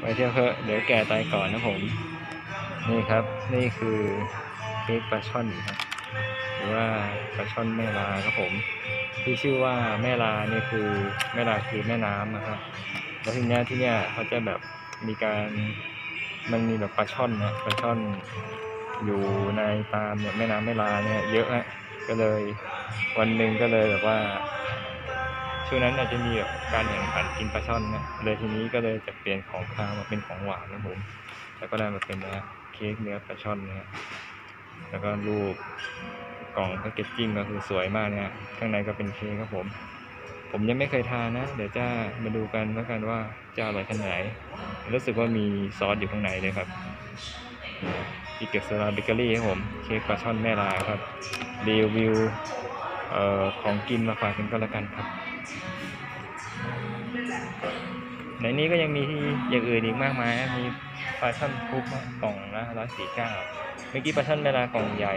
ไปเที่ยวเถอะเดี๋ยวแก่ตายก่อนนะผม นี่ครับนี่คือเค้กปลาช่อนครับหรือว่าปลาช่อนแม่ลาครับผม ที่ชื่อว่าแม่ลานี่คือแม่ลาคือแม่น้ำนะครับแล้วทีเนี้ยที่เนี้ยเขาจะแบบมีการมันมีแบบปลาช่อนนะปลาช่อนอยู่ในตามเนี่ยแม่น้ำแม่ลาเนี่ยเยอะฮะก็เลยวันหนึ่งก็เลยแบบว่า ช่วงนั้นอาจจะมีแบบการแข่งขันกินปลาช่อนนะเลยทีนี้ก็เลยจะเปลี่ยนของคาวมาเป็นของหวานนะผมแล้วก็ได้มาเป็นนะเค้กเนื้อปลาช่อนนะแล้วก็รูปกล่องแพคเกจจิ้งก็คือสวยมากนะข้างในก็เป็นเค้กครับผม ผมยังไม่เคยทานนะ เดี๋ยวจะมาดูกันแล้วกันว่าจะอร่อยขนาดไหน รู้สึกว่ามีซอสอยู่ข้างในเลยครับอีเกสลาเบเกอรี่ครับผม เค้กปลาช่อนแม่ลาครับรีวิวของกินมาฝากกันก็แล้วกันครับ ในนี้ก็ยังมีที่อย่างอื่นอีกมากมายมีปลาช่อนทุบกล่องละร้อยสี่เก้าเมื่อกี้ปลาช่อนเวลากล่องใหญ่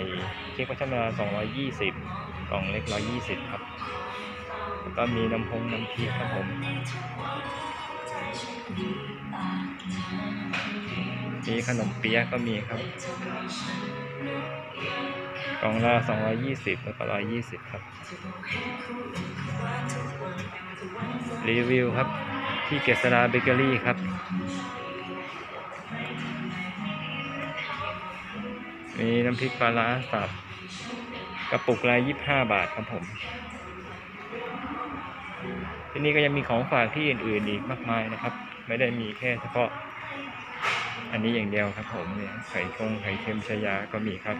เค้กปลาช่อนเวลาสองร้อยยี่สิบกล่องเล็กร้อยยี่สิบครับแล้วก็มีน้ำพงน้ำพริกครับผมมีขนมเปี๊ยะก็มีครับ กล่องละ220แล้วก็120ครับ รีวิวครับ ที่เกษราเบเกอรี่ครับ มีน้ำพริกปลาร้าสับกระปุกละ25บาทครับผม ที่นี่ก็ยังมีของฝากที่อื่นๆอีกมากมายนะครับ ไม่ได้มีแค่เฉพาะอันนี้อย่างเดียวครับผมเนี่ยไข่คงไข่เค็มชายาก็มีครับ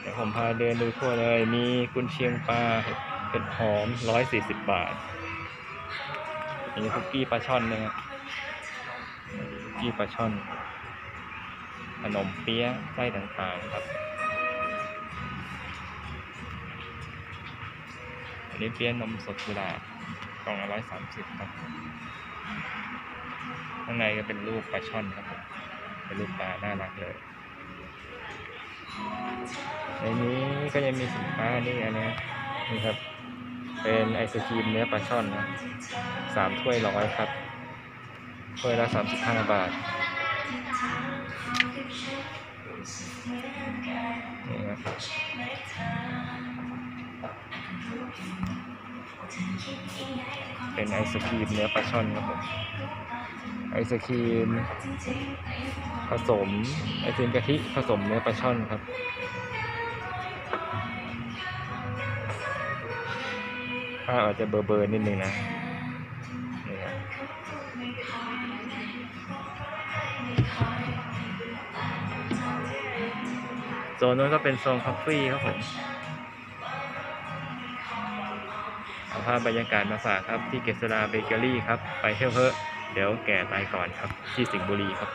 เดี๋ยวผมพาเดินดูทั่วเลย มีกุนเชียงปลาเห็ดหอม140บาทมีคุกกี้ปลาช่อนนะครับคุกกี้ปลาช่อน ขนมเปี๊ยะไส้ต่างๆครับ อันนี้เปี๊ยะนมสดกุหลาบกล่องละร้อยสามสิบครับ ข้างในก็เป็นรูปปลาช่อนครับผม เป็นรูปปลาน่ารักเลย ในนี้ก็ยังมีสินค้านี่อันนี้นี่ครับ เป็นไอศครีมเนื้อปลาช่อนนะสามถ้วยร้อยครับถ้วยละสามสิบห้าบาทนี่ครับเป็นไอศครีมเนื้อปลาช่อนครับผม ไอศครีม ผสม ไอศครีมกะทิผสมเนื้อปลาช่อนครับอาจจะเบอร์เบอร์นิดนึงนะนี่ครับโซนนู้นก็เป็นโซน coffee ครับผมเอาภาพบรรยากาศมาฝากครับที่เกษราเบเกอรี่ครับ ไปเที่ยวเถอะ เดี๋ยวแก่ตายก่อนครับ ที่สิงห์บุรีครับ